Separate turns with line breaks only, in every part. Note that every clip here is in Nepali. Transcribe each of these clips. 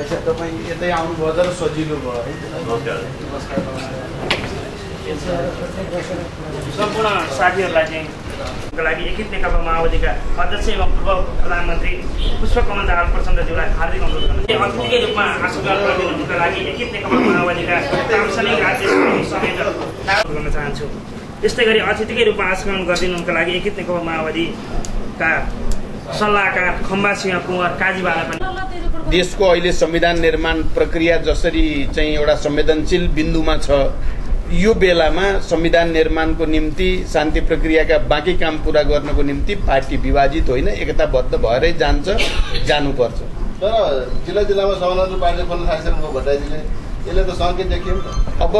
अच्छा तपाईँ यतै आउनुभयो तर सजिलो भयो है
नमस्कार.
सम्पूर्ण साथीहरूलाई चाहिँ को लागि एकीकृत नेकपा माओवादीका अध्यक्ष एवं पूर्व प्रधानमन्त्री पुष्पकमल दाहाल प्रचण्डज्यूलाई हार्दिक अनुरोध गर्छु अतिथिकै रूपमा आशीर्वाद गरिदिनुको लागि एकीकृत नेकपा माओवादीका काउन्सिलिङ राज्य समिति गर्न चाहन्छु। त्यस्तै गरी अतिथिकै रूपमा आशीर्वाद गरिदिनुको लागि एकीकृत नेकपा माओवादीका सल्लाहकार खम्बा सिंह कुँवर काजीबालाई पनि।
देशको अहिले संविधान निर्माण प्रक्रिया जसरी चाहिँ एउटा संवेदनशील बिन्दुमा छ यो बेलामा संविधान निर्माणको निम्ति शान्ति प्रक्रियाका बाँकी काम पुरा गर्नको निम्ति पार्टी विभाजित होइन एकताबद्ध भएरै जान्छ जानुपर्छ।
तर जिल्ला जिल्लामा समानान्तर पार्टी थालिसक्नुभयो भट्टराईजीले। यसले त सङ्केत देखियो
अब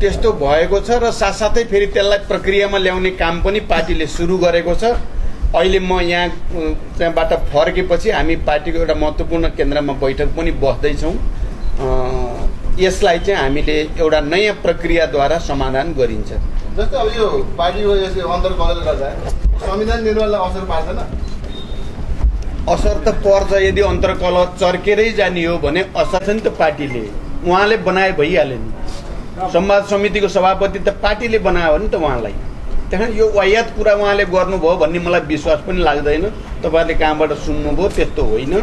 त्यस्तो भएको छ र साथसाथै फेरि त्यसलाई प्रक्रियामा ल्याउने काम पनि पार्टीले सुरु गरेको छ। अहिले म यहाँ त्यहाँबाट फर्केपछि हामी पार्टीको एउटा महत्त्वपूर्ण केन्द्रमा बैठक पनि बस्दैछौँ। यसलाई चाहिँ हामीले एउटा नयाँ प्रक्रियाद्वारा समाधान गरिन्छ।
जस्तै अब यो पार्टीको गर्दा संविधान निर्माणलाई असर पार्दैन।
असर त पर्छ यदि अन्तर्कल चर्केरै जाने हो भने असर छ नि त पार्टीले। उहाँले बनाए भइहाल्यो नि। संवाद समितिको सभापति त पार्टीले बनायो नि त उहाँलाई। त्यहाँ यो वायात कुरा उहाँले गर्नुभयो भन्ने मलाई विश्वास पनि लाग्दैन। तपाईँहरूले कहाँबाट सुन्नुभयो त्यस्तो होइन।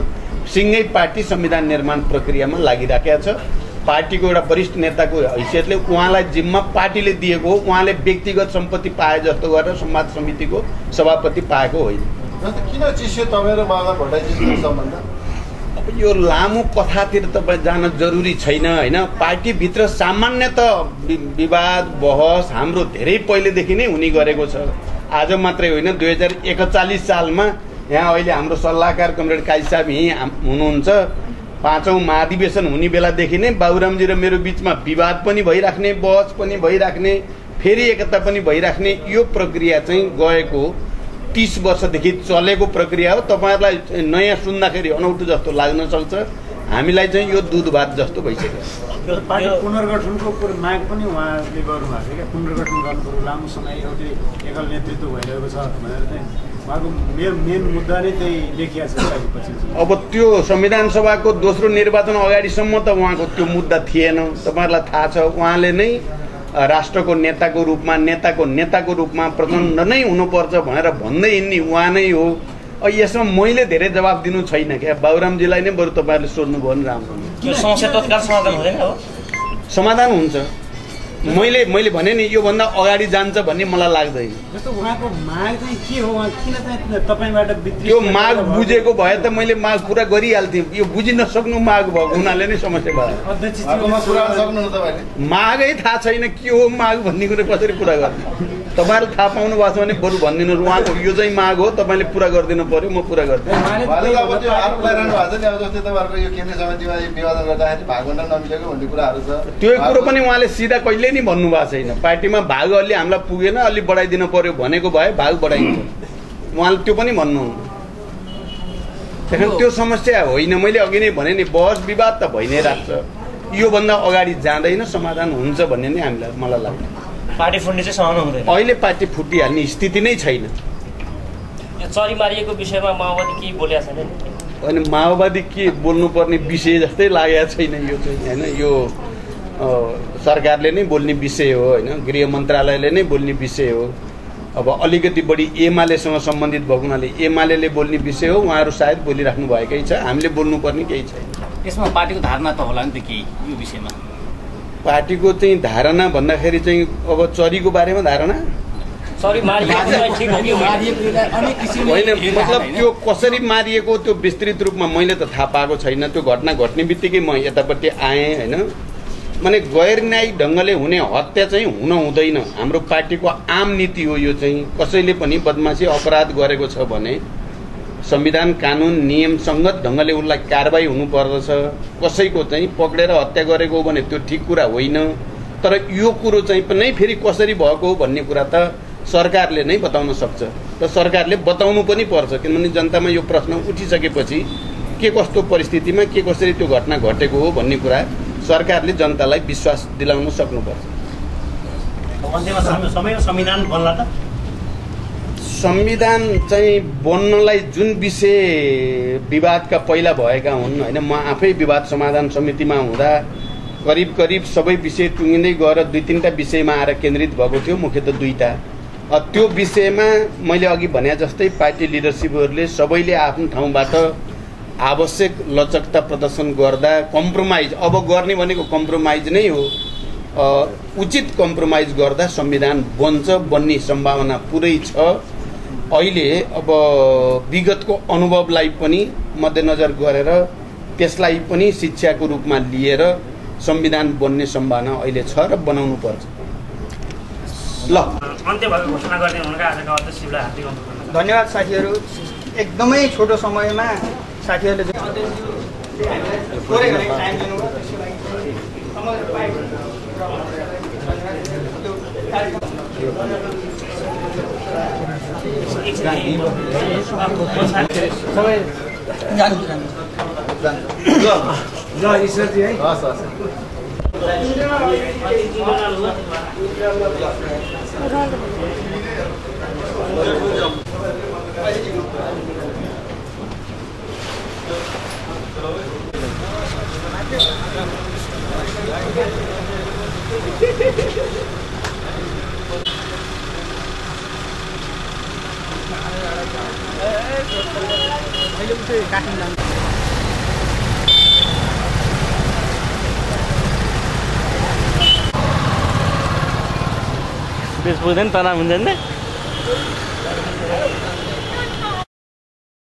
सिङ्गै पार्टी संविधान निर्माण प्रक्रियामा लागिराखेका छ। पार्टीको एउटा वरिष्ठ नेताको हैसियतले उहाँलाई जिम्मा पार्टीले दिएको हो। उहाँले व्यक्तिगत सम्पत्ति पाए जस्तो गरेर संवाद समितिको सभापति पाएको होइन।
किन चिस्यो तपाईँ र बाबा भट्टराईजीको सम्बन्ध?
अब यो लामो कथातिर तपाईँ जान जरुरी छैन होइन? पार्टीभित्र सामान्य त वि- विवाद बहस हाम्रो धेरै पहिलेदेखि नै हुने गरेको छ। आज मात्रै होइन दुई हजार एकचालिस सालमा यहाँ अहिले हाम्रो सल्लाहकार कमरेड काजी साहब यहीँ हुनुहुन्छ। पाँचौँ महाधिवेशन हुने बेलादेखि नै बाबुरामजी र मेरो बिचमा विवाद पनि भइराख्ने बहस पनि भइराख्ने फेरि एकता पनि भइराख्ने यो प्रक्रिया चाहिँ गएको तिस वर्षदेखि चलेको प्रक्रिया हो। तपाईँहरूलाई नयाँ सुन्दाखेरि अनौठो जस्तो लाग्न सक्छ। हामीलाई चाहिँ यो दुध भात जस्तो भइसक्यो।
पुनर्गठनको माग पनि उहाँले गर्नुभएको क्या। पुनर्गठन गर्नु पऱ्यो लामो समय एउटै एकल नेतृत्व भइरहेको छ भनेर चाहिँ उहाँको मेन मेन मुद्दा नै त्यही देखिया छ क्या अहिले पछि। चाहिँ।
अब त्यो संविधान सभाको दोस्रो निर्वाचन अगाडिसम्म त उहाँको त्यो मुद्दा थिएन। तपाईँहरूलाई थाहा छ उहाँले नै राष्ट्रको नेताको रूपमा नेताको नेताको रूपमा प्रचण्ड नै हुनुपर्छ भनेर भन्दै हिँड्ने उहाँ नै हो। यसमा मैले धेरै जवाब दिनु छैन क्या। बाबुरामजीलाई नै बरु तपाईँहरूले सोध्नुभयो भने राम्रो हुन्छ।
यो समस्या तत्काल समाधान हुँदैन हो।
समाधान हुन्छ। मैले मैले भने नि योभन्दा अगाडि जान्छ भन्ने मलाई लाग्दैन।
उहाँको माग चाहिँ के हो उहाँ किन चाहिँ तपाईँबाट वितरित
त्यो माग बुझेको भए त मैले माग पुरा गरिहाल्थेँ। यो बुझिन सक्नु माग भएको हुनाले नै समस्या भयो। मागै थाहा छैन के हो माग भन्ने कुरो कसरी पुरा गर्ने। तपाईँहरूले थाहा पाउनु भएको छ भने बरु भनिदिनुहोस्। उहाँको यो चाहिँ माग हो तपाईँले पुरा गरिदिनु पर्यो म पुरा गरिदिन्छु।
यो यो
त्यो कुरो पनि उहाँले सिधा कहिले नि भन्नुभएको छैन। पार्टीमा भाग अलि हामीलाई पुगेन अलि बढाइदिनु पर्यो भनेको भए भाग बढाइन्छ। उहाँले त्यो पनि भन्नुहुन्न। त्यहाँ त्यो समस्या होइन मैले अघि नै भने नि बहस विवाद त भइ नै राख्छ। योभन्दा अगाडि जाँदैन समाधान हुन्छ भन्ने नै हामीलाई मलाई लाग्छ।
पार्टी फुट्ने चाहिँ सहन हुँदैन।
अहिले पार्टी फुटिहाल्ने स्थिति नै छैन।
यो चरी मारिएको विषयमा माओवादी केही बोलेको छैन
अनि माओवादी के बोल्नुपर्ने विषय जस्तै लागेको छैन यो चाहिँ होइन यो सरकारले नै बोल्ने विषय हो होइन? गृह मन्त्रालयले नै बोल्ने विषय हो। अब अलिकति बढी एमालेसँग सम्बन्धित भएको हुनाले एमाले बोल्ने विषय हो उहाँहरू सायद बोलिराख्नु भएकै छ। हामीले बोल्नुपर्ने केही छैन।
यसमा पार्टीको धारणा त होला नि त केही यो विषयमा?
पार्टीको चाहिँ धारणा भन्दाखेरि चाहिँ अब चरीको बारेमा धारणा?
चरी मारिएको चाहिँ ठिक हो कि होइन?
मतलब? त्यो कसरी मारिएको त्यो विस्तृत रूपमा मैले त थाहा पाएको छैन। त्यो घटना घट्ने बित्तिकै म यतापट्टि आएँ होइन? माने गैर न्यायिक ढङ्गले हुने हत्या चाहिँ हुन हुँदैन। हाम्रो पार्टीको आम नीति हो यो चाहिँ। कसैले पनि बदमासी अपराध गरेको छ भने संविधान कानुन नियम सङ्गत ढङ्गले उसलाई कारवाही हुनुपर्दछ। कसैको चाहिँ पक्रेर हत्या गरेको हो भने त्यो ठिक कुरा होइन। तर यो कुरो चाहिँ नै फेरि कसरी भएको हो भन्ने कुरा त सरकारले नै बताउन सक्छ। र सरकारले बताउनु पनि पर्छ। किनभने जनतामा यो प्रश्न उठिसकेपछि के कस्तो परिस्थितिमा के कसरी त्यो घटना घटेको हो भन्ने कुरा सरकारले जनतालाई विश्वास दिलाउन सक्नुपर्छ।
संविधान
चाहिँ बन्नलाई जुन विषय विवादका पहिला भएका हुन् होइन म आफै विवाद समाधान समितिमा हुँदा करिब करिब सबै विषय टुङ्गिँदै गएर दुई तिनवटा विषयमा आएर केन्द्रित भएको थियो मुख्यतः दुईवटा। त्यो विषयमा मैले अघि भने जस्तै पार्टी लिडरसिपहरूले सबैले आफ्नो ठाउँबाट आवश्यक लचकता प्रदर्शन गर्दा कम्प्रोमाइज अब गर्ने भनेको कम्प्रोमाइज नै हो। उचित कम्प्रोमाइज गर्दा संविधान बन्छ बन्ने सम्भावना पुरै छ। अहिले अब विगतको अनुभवलाई पनि मध्यनजर गरेर त्यसलाई पनि शिक्षाको रूपमा लिएर संविधान बन्ने सम्भावना अहिले छ र बनाउनु पर्छ। ल।
अन्त्य भएको घोषणा गर्दै हुनुका आजका अध्यक्षज्यूलाई हार्दिक अनुरोध
धन्यवाद साथीहरू। एकदमै छोटो समयमा साथीहरूले
ल ईश्वरजी है
हस् हस्
बेस पुग्दैन तनाव हुन्छ नि